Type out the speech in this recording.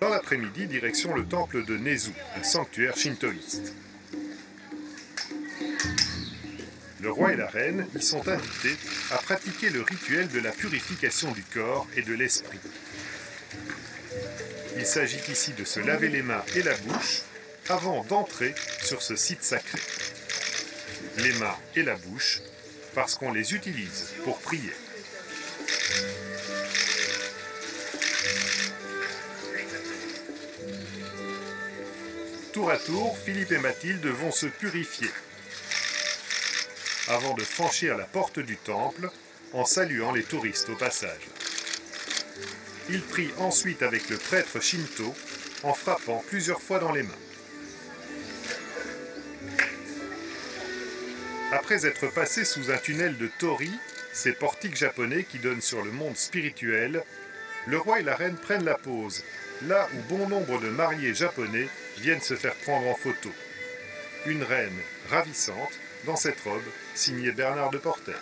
Dans l'après-midi, direction le temple de Nezu, un sanctuaire shintoïste. Le roi et la reine y sont invités à pratiquer le rituel de la purification du corps et de l'esprit. Il s'agit ici de se laver les mains et la bouche avant d'entrer sur ce site sacré. Les mains et la bouche parce qu'on les utilise pour prier. Tour à tour, Philippe et Mathilde vont se purifier avant de franchir la porte du temple en saluant les touristes au passage. Ils prient ensuite avec le prêtre Shinto en frappant plusieurs fois dans les mains. Après être passés sous un tunnel de Tori, ces portiques japonais qui donnent sur le monde spirituel, le roi et la reine prennent la pause, là où bon nombre de mariés japonais viennent se faire prendre en photo. Une reine ravissante dans cette robe signée Bernard de Porter.